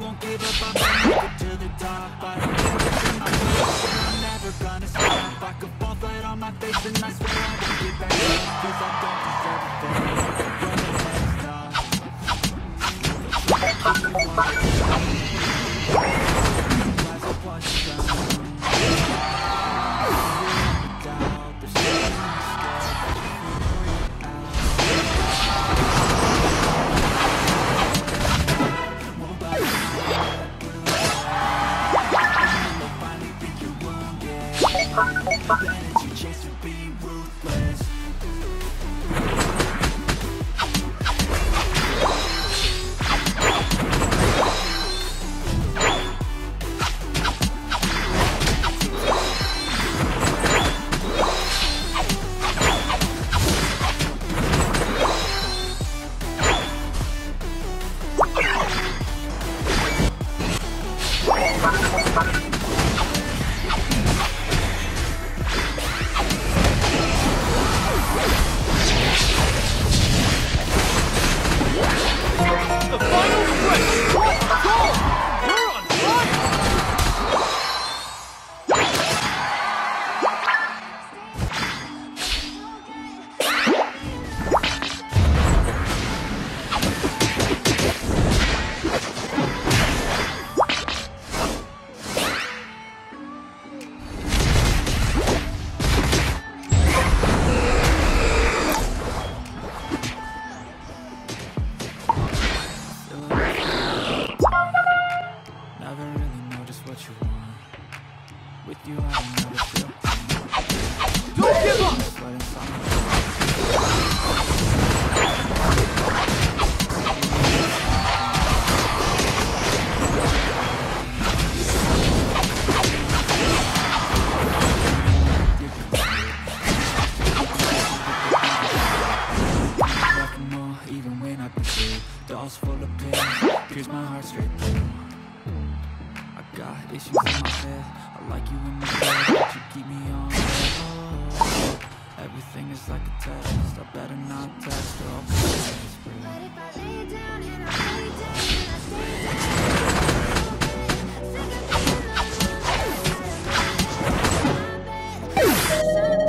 won't give up, I'm gonna to the top. I am never gonna stop. I could fall flat on my face and I swear I won't get back up. Cause I don't deserve a thing. If you The final stretch! you out just like a test I better not test. or I'll But if I lay down and I lay down and I down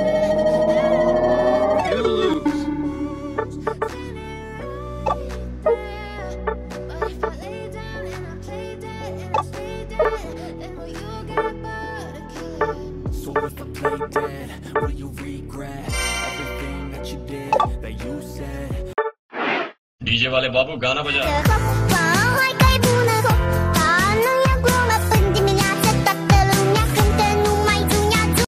बाबू गाना बजा।